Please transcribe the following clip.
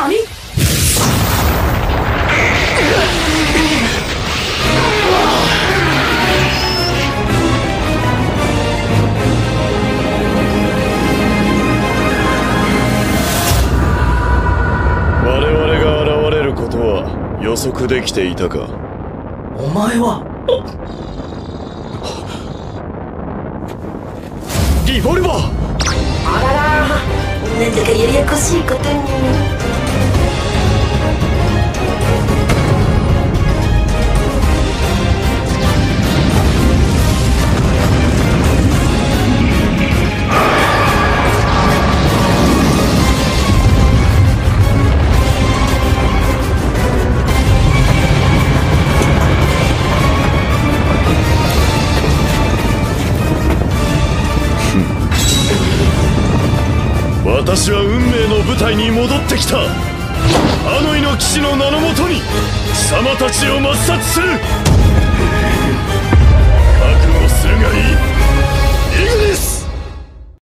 我々が現れることは予測できていたか？お前は？リボルバー！あらら。なんだかややこしいことに。私は運命の舞台に戻ってきた。アノイの騎士の名のもとに貴様たちを抹殺する。